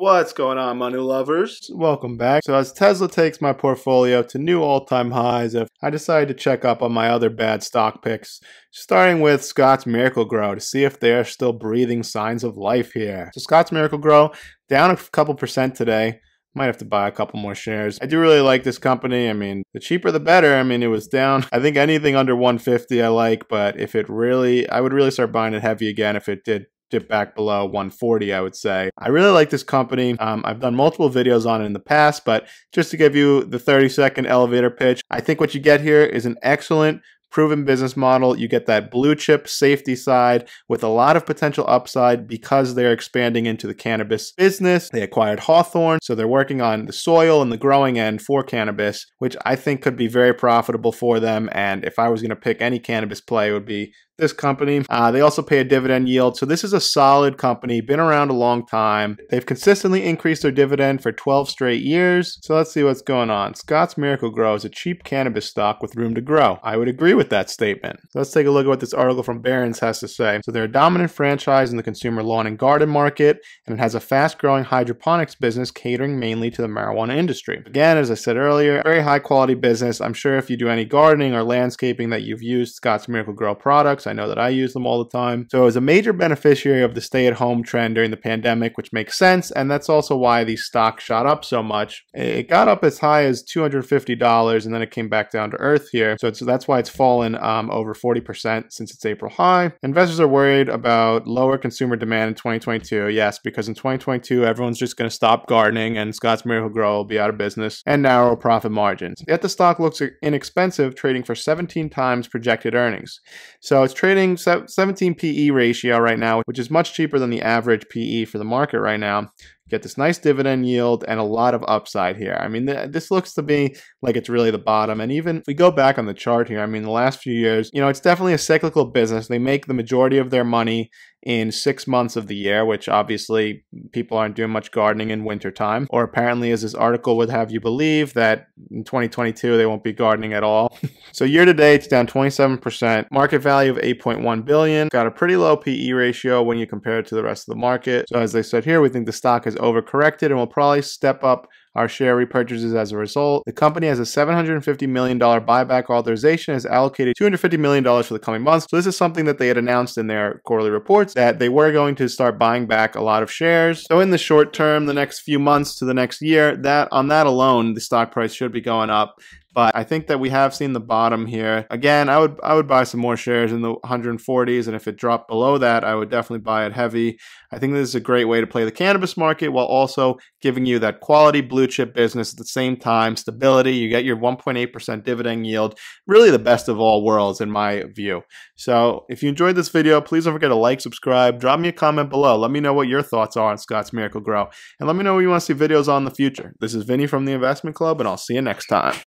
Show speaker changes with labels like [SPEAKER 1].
[SPEAKER 1] What's going on, money lovers? Welcome back. So, as Tesla takes my portfolio to new all time highs, I decided to check up on my other bad stock picks, starting with Scotts Miracle-Gro to see if they're still breathing signs of life here. So, Scotts Miracle-Gro down a couple percent today. Might have to buy a couple more shares. I do really like this company. I mean, the cheaper the better. I mean, it was down. I think anything under 150 I like, but if it really, I would really start buying it heavy again if it did dip back below 140, I would say. I really like this company. Um, I've done multiple videos on it in the past, but just to give you the 30 second elevator pitch, I think what you get here is an excellent proven business model. You get that blue chip safety side with a lot of potential upside because they're expanding into the cannabis business. They acquired Hawthorne, so they're working on the soil and the growing end for cannabis, which I think could be very profitable for them. And if I was going to pick any cannabis play, it would be this company. Uh, they also pay a dividend yield. So this is a solid company, been around a long time. They've consistently increased their dividend for 12 straight years. So let's see what's going on. Scotts Miracle-Gro is a cheap cannabis stock with room to grow. I would agree with that statement. So let's take a look at what this article from Barron's has to say. So they're a dominant franchise in the consumer lawn and garden market, and it has a fast-growing hydroponics business catering mainly to the marijuana industry. Again, as I said earlier, very high quality business. I'm sure if you do any gardening or landscaping that you've used Scotts Miracle-Gro products, I know that I use them all the time. So it was a major beneficiary of the stay at home trend during the pandemic, which makes sense. And that's also why these stocks shot up so much. It got up as high as $250 and then it came back down to earth here. So that's why it's fallen um, over 40% since its April high. Investors are worried about lower consumer demand in 2022. Yes, because in 2022, everyone's just going to stop gardening and Scotts Miracle-Gro will be out of business and narrow profit margins. Yet the stock looks inexpensive, trading for 17 times projected earnings. So it's trading 17 PE ratio right now, which is much cheaper than the average PE for the market right now get this nice dividend yield and a lot of upside here. I mean, th- this looks to be like it's really the bottom. And even if we go back on the chart here, I mean, the last few years, you know, it's definitely a cyclical business. They make the majority of their money in six months of the year, which obviously people aren't doing much gardening in wintertime. Or apparently, as this article would have you believe, that in 2022 they won't be gardening at all. so year to date, it's down 27%. Market value of 8.1 billion. Got a pretty low PE ratio when you compare it to the rest of the market. So as I said here, we think the stock is overcorrected and will probably step up our share repurchases as a result. The company has a $750 million buyback authorization, has allocated $250 million for the coming months. So this is something that they had announced in their quarterly reports that they were going to start buying back a lot of shares. So in the short term, the next few months to the next year, that on that alone, the stock price should be going up. But I think that we have seen the bottom here. Again, I would I would buy some more shares in the 140s, and if it dropped below that, I would definitely buy it heavy. I think this is a great way to play the cannabis market while also giving you that quality blue chip business at the same time, stability. You get your 1.8% dividend yield, really the best of all worlds in my view. So if you enjoyed this video, please don't forget to like, subscribe, drop me a comment below. Let me know what your thoughts are on Scotts Miracle-Gro, and let me know what you want to see videos on in the future. This is Vinny from the Investment Club, and I'll see you next time.